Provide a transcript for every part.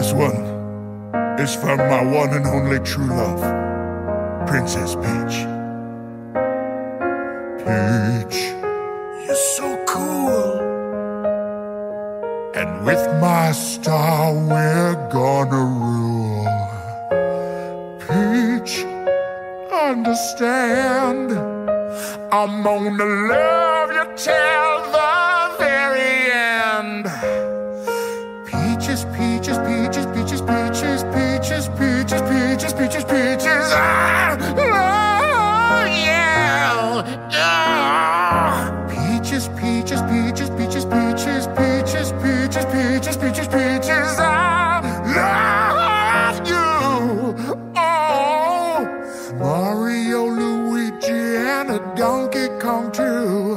This one is from my one and only true love, Princess Peach. Peach, you're so cool. And with my star, we're gonna rule. Peach, understand. I'm gonna love you till the very end. Peaches, peaches, Peaches, peaches, peaches, peaches, peaches, peaches, peaches, peaches, peaches, peaches. I love you. Oh, Mario, Luigi, and a Donkey Kong too.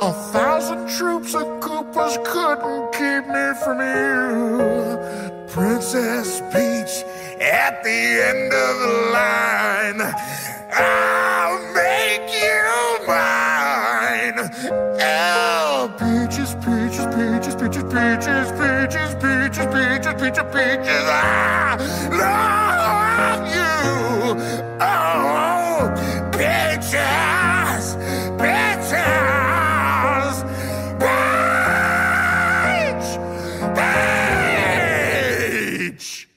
A thousand troops of Koopas couldn't keep me from you. Princess Peach at the end of the line. You mine. Ow! Peaches, peaches, peaches, peaches, peaches, peaches, peaches, peaches, peaches, peaches. Ah! Love you! Oh! Peaches! Peaches! Peach! Peach!